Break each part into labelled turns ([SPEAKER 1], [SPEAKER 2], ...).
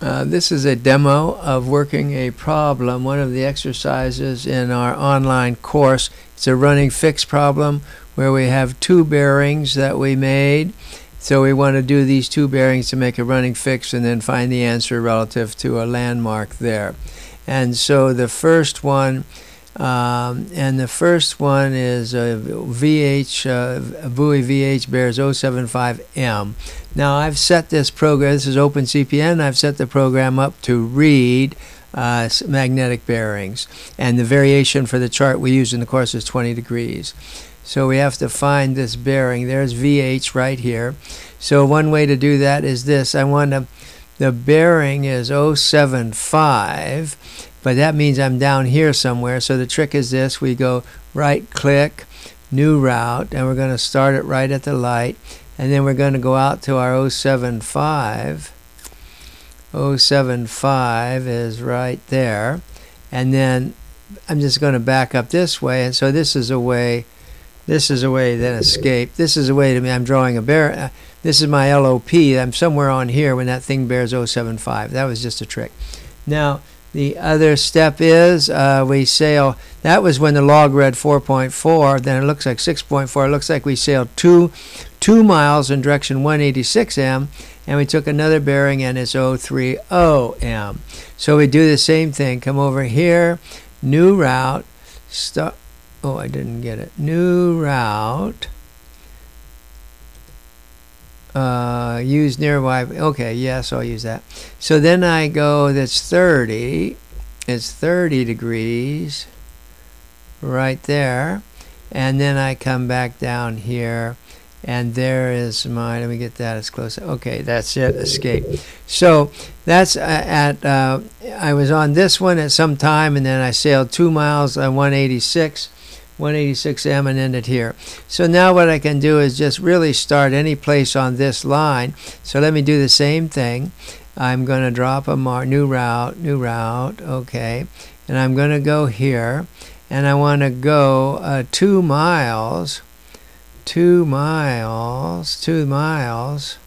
[SPEAKER 1] Uh, this is a demo of working a problem, one of the exercises in our online course. It's a running fix problem where we have two bearings that we made. So we want to do these two bearings to make a running fix and then find the answer relative to a landmark there. And so the first one, um, and the first one is a VH, uh, buoy VH bears 075M. Now I've set this program, this is OpenCPN, I've set the program up to read uh, magnetic bearings. And the variation for the chart we use in the course is 20 degrees. So we have to find this bearing. There's VH right here. So one way to do that is this. I want to, the bearing is 075, but that means I'm down here somewhere. So the trick is this. We go right click, new route, and we're going to start it right at the light. And then we're going to go out to our 075. 075 is right there. And then I'm just going to back up this way. And so this is a way this is a way then escape. This is a way to me. I'm drawing a bear. Uh, this is my LOP. I'm somewhere on here when that thing bears 075. That was just a trick. Now, the other step is uh, we sail. That was when the log read 4.4. Then it looks like 6.4. It looks like we sailed two, two miles in direction 186m, and we took another bearing, and it's 030m. So we do the same thing. Come over here, new route. Oh, I didn't get it. New route. Uh, use nearby. Okay, yes, I'll use that. So then I go, that's 30. It's 30 degrees right there. And then I come back down here. And there is my, let me get that as close. Okay, that's it, escape. So that's at, uh, I was on this one at some time, and then I sailed two miles on 186 186M and end it here. So now what I can do is just really start any place on this line. So let me do the same thing. I'm going to drop a new route, new route, okay. And I'm going to go here. And I want to go uh, two miles, two miles, two miles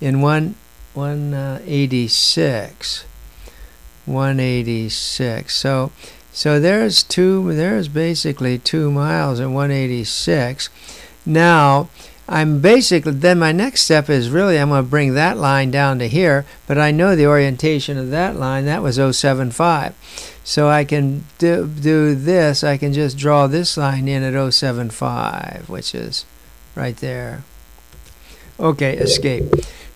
[SPEAKER 1] in one, 186. 186. So so there's two, there's basically two miles and 186. Now, I'm basically, then my next step is really I'm going to bring that line down to here, but I know the orientation of that line, that was 075. So I can do, do this, I can just draw this line in at 075, which is right there. Okay, escape.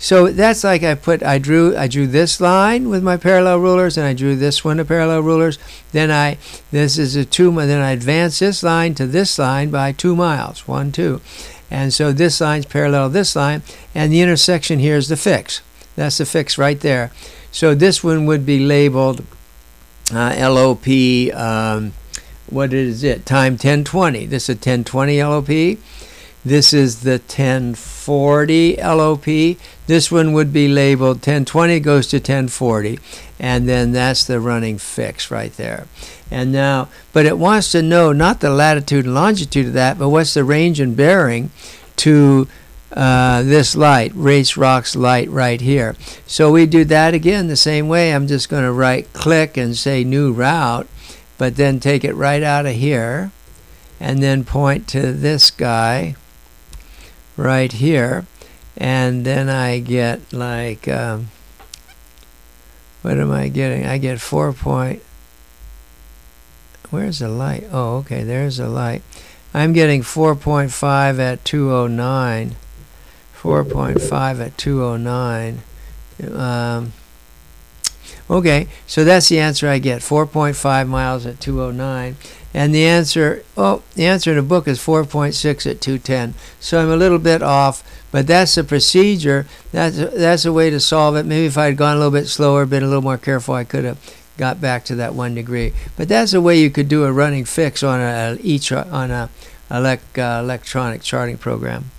[SPEAKER 1] So that's like I put I drew I drew this line with my parallel rulers and I drew this one to parallel rulers. Then I this is a two then I advance this line to this line by two miles. One, two. And so this line's parallel to this line, and the intersection here is the fix. That's the fix right there. So this one would be labeled uh, LOP, um, what is it, time 1020. This is 1020 LOP. This is the 1040 LOP. This one would be labeled 1020 goes to 1040. And then that's the running fix right there. And now, but it wants to know not the latitude and longitude of that, but what's the range and bearing to uh, this light, Race Rocks light right here. So we do that again the same way. I'm just going to right click and say new route, but then take it right out of here and then point to this guy right here. And then I get like um, what am I getting? I get 4 point where's the light? Oh okay there's the light. I'm getting 4.5 at 209 4.5 at 209 um, okay so that's the answer I get 4.5 miles at 209 and the answer, oh, the answer in the book is 4.6 at 210. So I'm a little bit off, but that's the procedure. That's a, that's a way to solve it. Maybe if I had gone a little bit slower, been a little more careful, I could have got back to that one degree. But that's a way you could do a running fix on a each on a uh, electronic charting program.